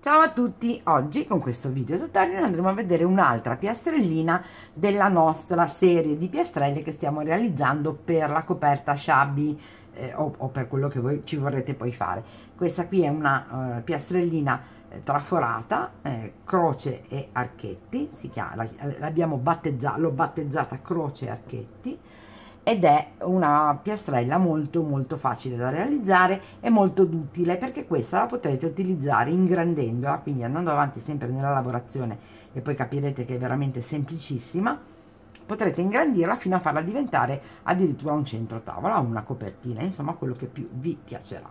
Ciao a tutti, oggi con questo video tutorial andremo a vedere un'altra piastrellina della nostra serie di piastrelle che stiamo realizzando per la coperta shabby eh, o, o, per quello che voi ci vorrete poi fare. Questa qui è una uh, piastrellina eh, traforata, eh, croce e archetti, l'abbiamo battezzata, l'ho battezzata croce e archetti ed è una piastrella molto molto facile da realizzare e molto utile perché questa la potrete utilizzare ingrandendola quindi andando avanti sempre nella lavorazione e poi capirete che è veramente semplicissima potrete ingrandirla fino a farla diventare addirittura un centro tavola o una copertina insomma quello che più vi piacerà.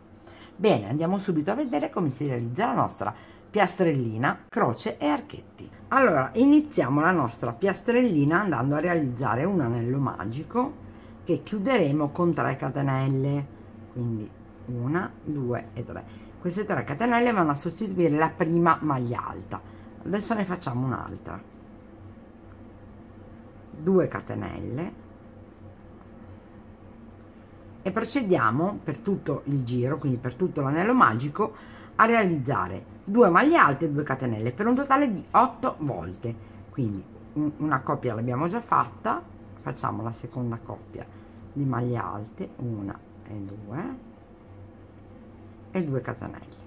Bene andiamo subito a vedere come si realizza la nostra piastrellina croce e archetti. Allora iniziamo la nostra piastrellina andando a realizzare un anello magico che chiuderemo con 3 catenelle. Quindi una due e tre. Queste 3 catenelle vanno a sostituire la prima maglia alta. Adesso ne facciamo un'altra. 2 catenelle. E procediamo per tutto il giro quindi per tutto l'anello magico a realizzare 2 maglie alte e 2 catenelle per un totale di 8 volte. Quindi una coppia l'abbiamo già fatta. Facciamo la seconda coppia di maglie alte una e due e due catenelle.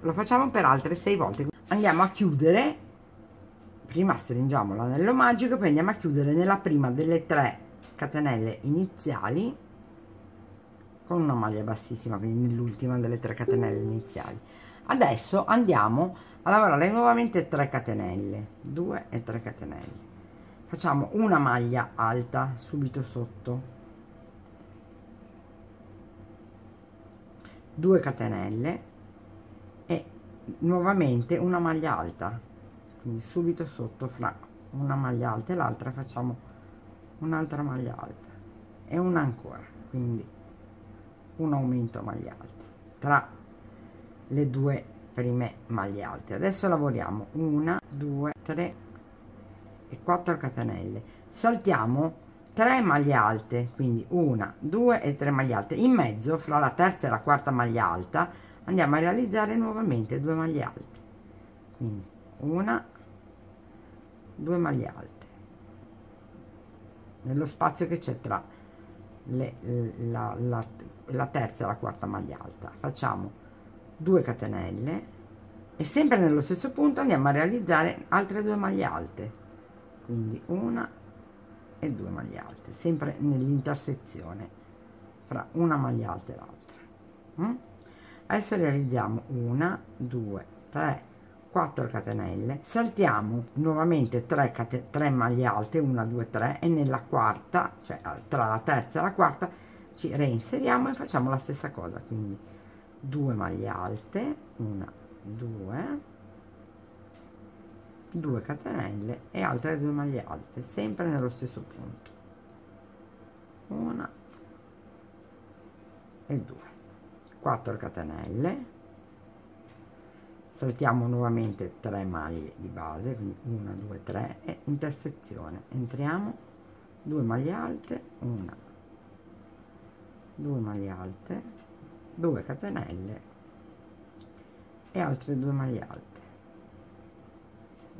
Lo facciamo per altre sei volte. Andiamo a chiudere prima stringiamo l'anello magico poi andiamo a chiudere nella prima delle tre catenelle iniziali con una maglia bassissima quindi nell'ultima delle tre catenelle iniziali. Adesso andiamo a lavorare nuovamente 3 catenelle 2 e 3 catenelle facciamo una maglia alta subito sotto. 2 catenelle e nuovamente una maglia alta. Quindi subito sotto fra una maglia alta e l'altra facciamo un'altra maglia alta. E una ancora quindi un aumento maglia alta tra le due prime maglie alte. Adesso lavoriamo una due tre e 4 catenelle. Saltiamo 3 maglie alte quindi una 2 e 3 maglie alte. In mezzo fra la terza e la quarta maglia alta andiamo a realizzare nuovamente 2 maglie alte. Quindi una 2 maglie alte. Nello spazio che c'è tra le, la, la, la terza e la quarta maglia alta. Facciamo 2 catenelle e sempre nello stesso punto andiamo a realizzare altre due maglie alte quindi una e due maglie alte sempre nell'intersezione fra una maglia alta e l'altra mm? adesso realizziamo una due tre 4 catenelle saltiamo nuovamente 3, cate 3 maglie alte 1 2 3 e nella quarta cioè tra la terza e la quarta ci reinseriamo e facciamo la stessa cosa quindi 2 maglie alte 1 2 2 catenelle e altre due maglie alte sempre nello stesso punto. Una e due. 4 catenelle. Saltiamo nuovamente 3 maglie di base quindi 1 2 3 e intersezione. Entriamo. 2 maglie alte 1 2 maglie alte 2 catenelle e altre 2 maglie alte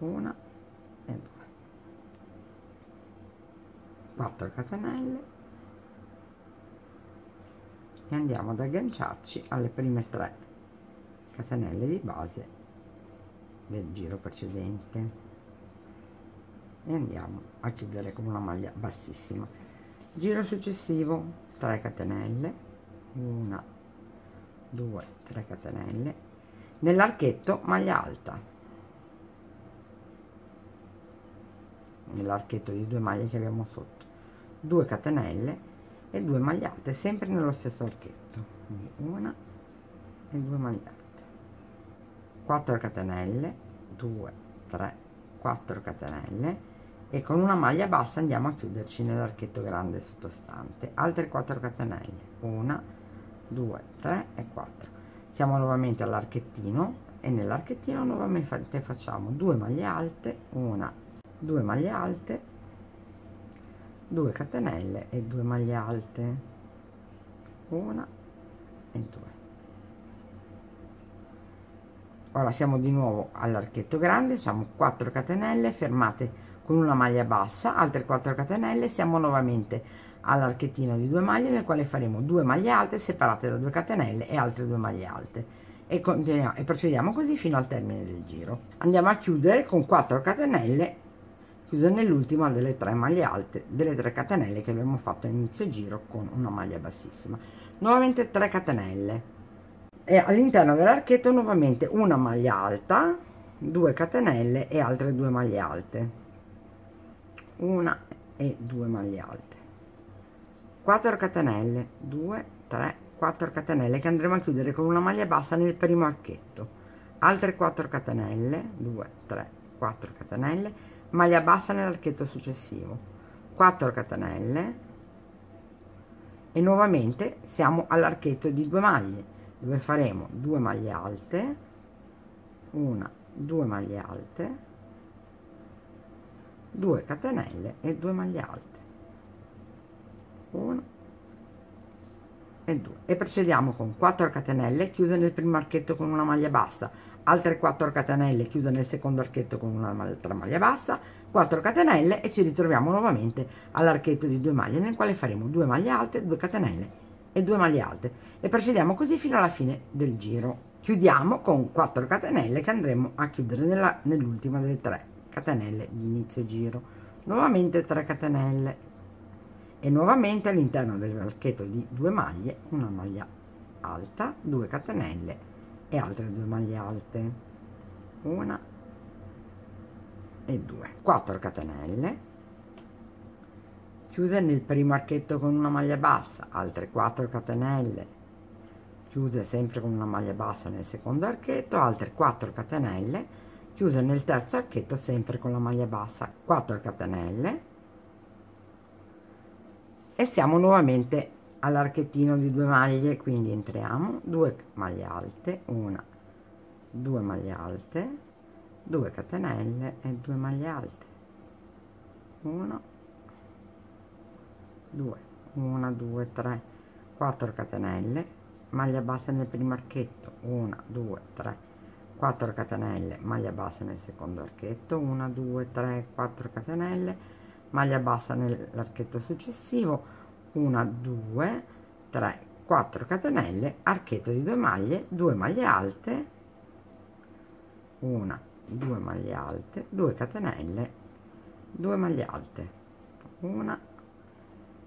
una e due. 4 catenelle. E andiamo ad agganciarci alle prime 3 catenelle di base del giro precedente. E andiamo a chiudere con una maglia bassissima. Giro successivo 3 catenelle. 1 2 3 catenelle. Nell'archetto maglia alta nell'archetto di due maglie che abbiamo sotto. 2 catenelle e 2 maglie alte sempre nello stesso archetto. Quindi una e 2 maglie alte 4 catenelle 2 3 4 catenelle e con una maglia bassa andiamo a chiuderci nell'archetto grande sottostante. Altre 4 catenelle 1 2 3 e 4 siamo nuovamente all'archettino e nell'archettino nuovamente facciamo 2 maglie alte una 2 maglie alte 2 catenelle e 2 maglie alte. Una e due. Ora siamo di nuovo all'archetto grande facciamo 4 catenelle fermate con una maglia bassa altre 4 catenelle siamo nuovamente all'archettino di due maglie nel quale faremo due maglie alte separate da 2 catenelle e altre due maglie alte. E, e procediamo così fino al termine del giro. Andiamo a chiudere con 4 catenelle chiuse nell'ultima delle tre maglie alte delle 3 catenelle che abbiamo fatto a inizio giro con una maglia bassissima. Nuovamente 3 catenelle. E all'interno dell'archetto nuovamente una maglia alta 2 catenelle e altre due maglie alte. Una e due maglie alte. 4 catenelle 2 3 4 catenelle che andremo a chiudere con una maglia bassa nel primo archetto. Altre 4 catenelle 2 3 4 catenelle maglia bassa nell'archetto successivo. 4 catenelle. E nuovamente siamo all'archetto di due maglie dove faremo due maglie alte una due maglie alte 2 catenelle e 2 maglie alte. 1 e 2 e procediamo con 4 catenelle chiuse nel primo archetto con una maglia bassa altre 4 catenelle chiuse nel secondo archetto con un'altra maglia bassa 4 catenelle e ci ritroviamo nuovamente all'archetto di due maglie nel quale faremo 2 maglie alte 2 catenelle e 2 maglie alte. E procediamo così fino alla fine del giro. Chiudiamo con 4 catenelle che andremo a chiudere nell'ultima delle 3 catenelle di inizio giro. Nuovamente 3 catenelle. E nuovamente all'interno dell'archetto di due maglie una maglia alta 2 catenelle e altre due maglie alte. Una e due. 4 catenelle. Chiuse nel primo archetto con una maglia bassa altre 4 catenelle. Chiuse sempre con una maglia bassa nel secondo archetto altre 4 catenelle. Chiuse nel terzo archetto sempre con la maglia bassa 4 catenelle. E siamo nuovamente all'archettino di due maglie quindi entriamo. Due maglie alte una due maglie alte 2 catenelle e 2 maglie alte. 1 2 1 2 3 4 catenelle maglia bassa nel primo archetto 1 2 3 4 catenelle maglia bassa nel secondo archetto 1 2 3 4 catenelle maglia bassa nell'archetto successivo 1 2 3 4 catenelle archetto di 2 maglie 2 maglie alte. 1 2 maglie alte 2 catenelle 2 maglie alte. 1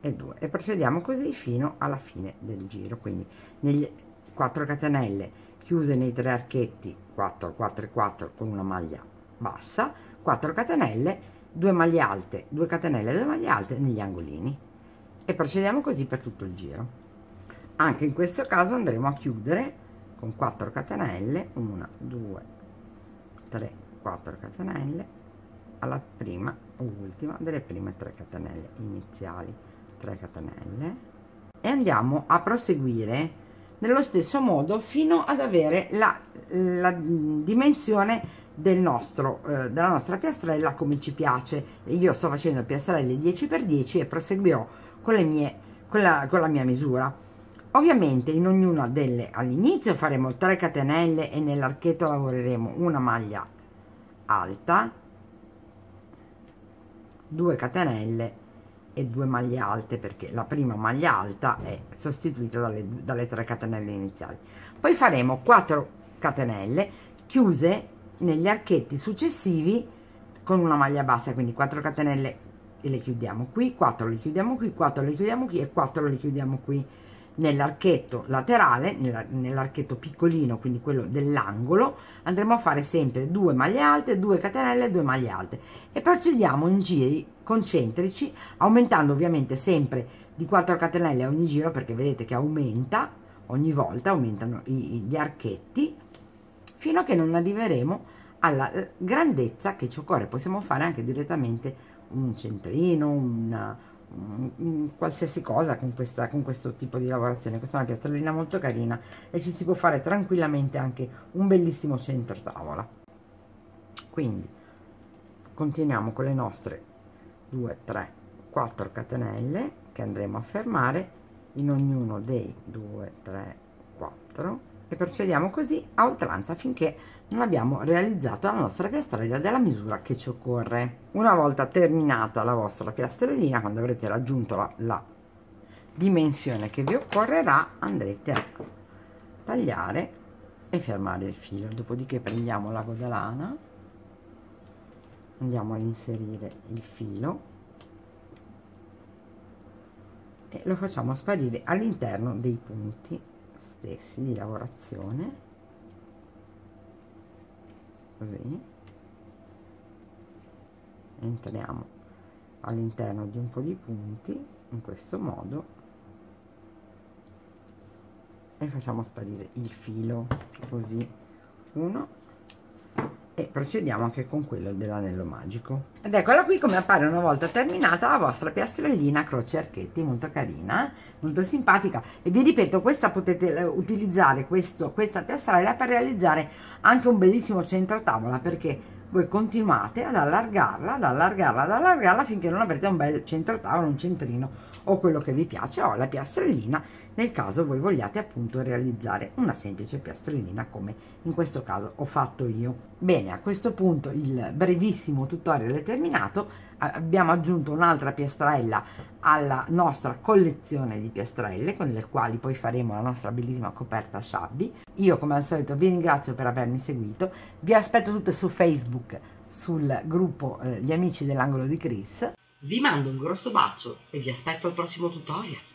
e 2 e procediamo così fino alla fine del giro. Quindi negli 4 catenelle chiuse nei tre archetti 4 4 e 4 con una maglia bassa. 4 catenelle 2 maglie alte 2 catenelle 2 maglie alte negli angolini e procediamo così per tutto il giro. Anche in questo caso andremo a chiudere con 4 catenelle 1 2 3 4 catenelle alla prima o ultima delle prime 3 catenelle iniziali 3 catenelle e andiamo a proseguire nello stesso modo fino ad avere la, la dimensione del nostro, eh, della nostra piastrella come ci piace. Io sto facendo piastrelle 10 x 10 e proseguirò con, mie, con, la, con la mia misura. Ovviamente in ognuna delle all'inizio faremo 3 catenelle e nell'archetto lavoreremo una maglia alta 2 catenelle e 2 maglie alte perché la prima maglia alta è sostituita dalle, dalle 3 catenelle iniziali. Poi faremo 4 catenelle chiuse negli archetti successivi con una maglia bassa quindi 4 catenelle e le chiudiamo qui 4 le chiudiamo qui 4 le chiudiamo qui e 4 le chiudiamo qui nell'archetto laterale nell'archetto piccolino quindi quello dell'angolo. Andremo a fare sempre due maglie alte 2 catenelle 2 maglie alte. E procediamo in giri concentrici aumentando ovviamente sempre di 4 catenelle a ogni giro perché vedete che aumenta ogni volta aumentano gli archetti fino a che non arriveremo alla grandezza che ci occorre. Possiamo fare anche direttamente un centrino, un, un, un, qualsiasi cosa con, questa, con questo tipo di lavorazione. Questa è una piastrellina molto carina e ci si può fare tranquillamente anche un bellissimo centro tavola. Quindi continuiamo con le nostre 2, 3, 4 catenelle che andremo a fermare in ognuno dei 2, 3, 4 e procediamo così a oltranza finché non abbiamo realizzato la nostra piastrella della misura che ci occorre. Una volta terminata la vostra piastrellina quando avrete raggiunto la, la dimensione che vi occorrerà andrete a tagliare e fermare il filo. Dopodiché prendiamo la codalana andiamo a inserire il filo e lo facciamo sparire all'interno dei punti stessi di lavorazione. Così. Entriamo all'interno di un po' di punti in questo modo. E facciamo sparire il filo così. Uno e procediamo anche con quello dell'anello magico. Ed eccola qui come appare una volta terminata la vostra piastrellina croce archetti molto carina molto simpatica. E vi ripeto questa potete eh, utilizzare questo, questa piastrella per realizzare anche un bellissimo centro tavola perché voi continuate ad allargarla, ad allargarla, ad allargarla finché non avrete un bel centro tavola, un centrino o quello che vi piace o la piastrellina nel caso voi vogliate appunto realizzare una semplice piastrellina come in questo caso ho fatto io. Bene a questo punto il brevissimo tutorial è terminato. Abbiamo aggiunto un'altra piastrella alla nostra collezione di piastrelle con le quali poi faremo la nostra bellissima coperta shabby. Io come al solito vi ringrazio per avermi seguito. Vi aspetto tutte su facebook sul gruppo eh, gli amici dell'angolo di Chris. Vi mando un grosso bacio e vi aspetto al prossimo tutorial